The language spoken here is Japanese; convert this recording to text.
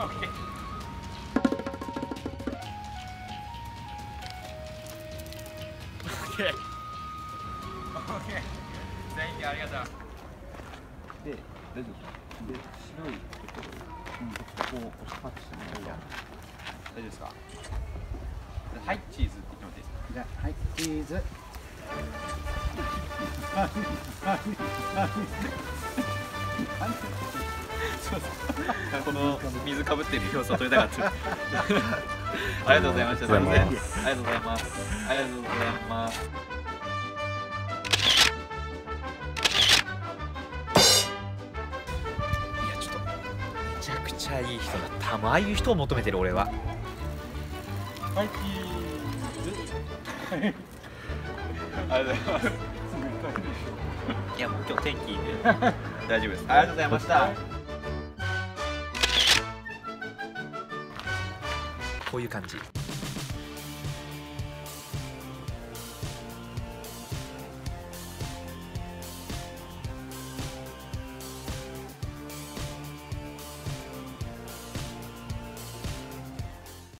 ケーオッケー全員ありがとうで、大丈夫。で、白いところ、うん、ここを押しパッチしてもらえば。大丈夫ですかはいチーズって言ってもらっていいですかじはい、チーズ。この水かぶってる様子を撮りたかった。ありがとうございましたす。いませんありがとうございます。ありがとうございます。いやちょっとめちゃくちゃいい人だたまああいう人を求めてる俺ははい。ありがとうございますいやもう今日天気いいんで大丈夫ですありがとうございました。こういう感じ